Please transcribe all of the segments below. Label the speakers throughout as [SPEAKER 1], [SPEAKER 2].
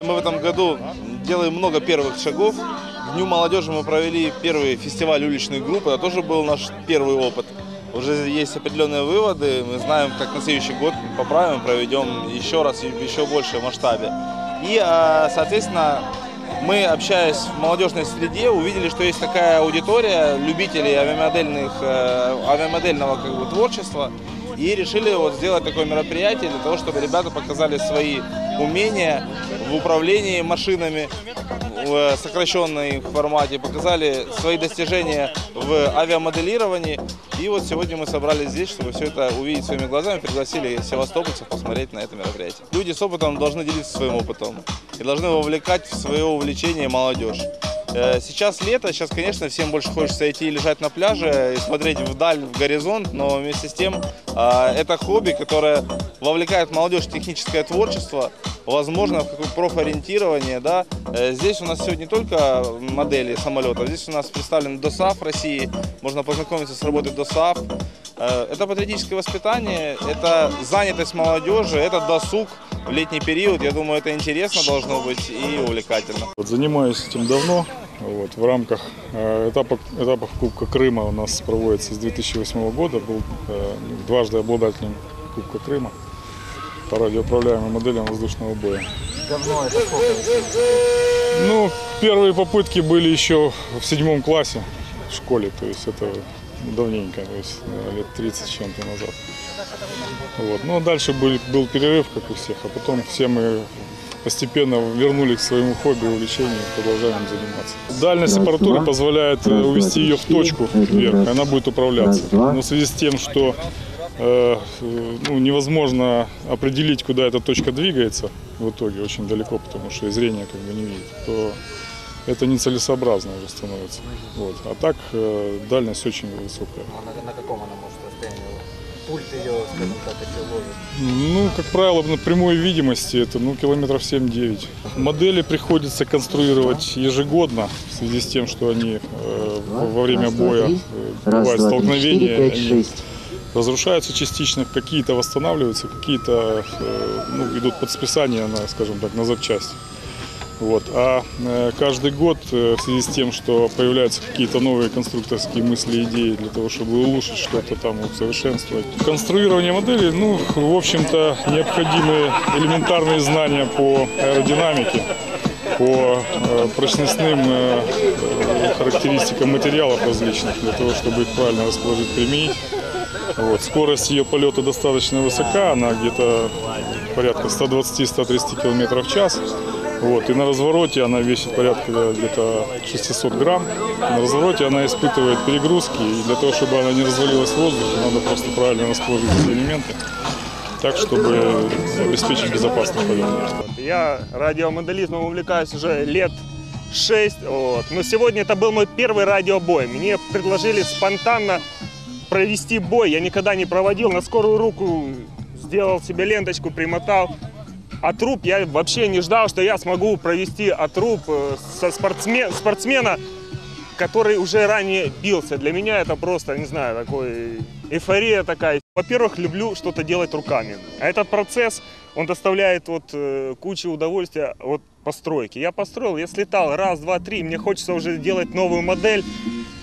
[SPEAKER 1] Мы в этом году делаем много первых шагов. К Дню молодежи мы провели первый фестиваль уличной группы. Это тоже был наш первый опыт. Уже есть определенные выводы. Мы знаем, как на следующий год поправим, проведем еще раз и в еще большем масштабе. И, а, соответственно, мы, общаясь в молодежной среде, увидели, что есть такая аудитория любителей авиамодельных, э, авиамодельного как бы, творчества. И решили вот сделать такое мероприятие для того, чтобы ребята показали свои умения в управлении машинами в сокращенной формате, показали свои достижения в авиамоделировании. И вот сегодня мы собрались здесь, чтобы все это увидеть своими глазами, пригласили севастопольцев посмотреть на это мероприятие. Люди с опытом должны делиться своим опытом и должны вовлекать в свое увлечение молодежь. Э, Сейчас лето, сейчас, конечно, всем больше хочется идти лежать на пляже и смотреть вдаль, в горизонт, но вместе с тем а, это хобби, которое вовлекает молодежь в техническое творчество, возможно, в какое профориентирование. Да. Э, Здесь у нас сегодня не только модели самолетов, здесь у нас представлен ДОСАФ России, можно познакомиться с работой ДОСАФ. Э, Это патриотическое воспитание, это занятость молодежи, это досуг в летний период. Я думаю, это интересно должно быть и увлекательно.
[SPEAKER 2] Вот занимаюсь этим давно. Вот, в рамках э, этапа, этапов Кубка Крыма у нас проводится с 2008 года. Был э, дважды обладателем Кубка Крыма по радиоуправляемым моделям воздушного боя.
[SPEAKER 3] Давно это сколько?
[SPEAKER 2] Ну, первые попытки были еще в седьмом классе в школе, то есть это давненько, то есть э, лет 30 с чем-то назад. Вот. Ну, а дальше был, был перерыв, как у всех, а потом все мы постепенно вернулись к своему хобби, увлечению и продолжаем им заниматься. Дальность аппаратуры позволяет э, увести ее в точку вверх, она будет управляться. Но в связи с тем, что э, ну, невозможно определить, куда эта точка двигается в итоге очень далеко, потому что и зрение как бы не видит, то это нецелесообразно уже становится. Вот. А так э, дальность очень высокая.
[SPEAKER 3] А на, на каком она может расстоянии? Пульт ее, скажем так, еще ловит.
[SPEAKER 2] Ну, как правило, на прямой видимости это ну, километров 7-9. Модели приходится конструировать ежегодно в связи с тем, что они э, во время боя э, бывают столкновения, они разрушаются частично, какие-то восстанавливаются, какие-то э, ну, идут под списание на, скажем так, на запчасти. Вот. А э, каждый год э, в связи с тем, что появляются какие-то новые конструкторские мысли, идеи для того, чтобы улучшить что-то там, усовершенствовать. Конструирование модели, ну, в общем-то, необходимы элементарные знания по аэродинамике, по э, прочностным характеристикам материалов различных, для того, чтобы их правильно расположить, применить. Вот. Скорость ее полета достаточно высока, она где-то порядка 120-130 км в час. Вот. И на развороте она весит порядка где-то 600 грамм. На развороте она испытывает перегрузки, и для того, чтобы она не развалилась в воздухе, надо просто правильно расположить элементы так, чтобы обеспечить безопасный полет.
[SPEAKER 4] Я радиомоделизмом увлекаюсь уже лет 6. Вот. Но сегодня это был мой первый радиобой. Мне предложили спонтанно провести бой. Я никогда не проводил. На скорую руку сделал себе ленточку, примотал. А труп я вообще не ждал, что я смогу провести отруб э, со спортсмен, спортсмена, который уже ранее бился. Для меня это просто, не знаю, такой эйфория такая. Во-первых, люблю что-то делать руками. А этот процесс, он доставляет вот э, кучу удовольствия от постройки. Я построил, я слетал раз, два, три. Мне хочется уже делать новую модель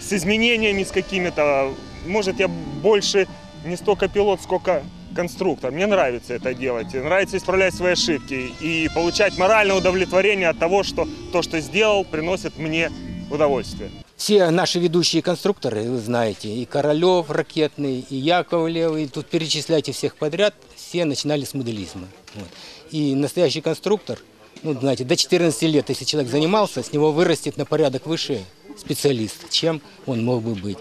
[SPEAKER 4] с изменениями, с какими-то. Может, я больше не столько пилот, сколько конструктор. Мне нравится это делать. Нравится исправлять свои ошибки и получать моральное удовлетворение от того, что то, что сделал, приносит мне удовольствие.
[SPEAKER 5] Все наши ведущие конструкторы, вы знаете, и Королев ракетный, и Яков Левый, тут перечисляйте всех подряд, все начинали с моделизма. Вот. И настоящий конструктор, ну, знаете, до 14 лет, если человек занимался, с него вырастет на порядок выше специалист, чем он мог бы быть.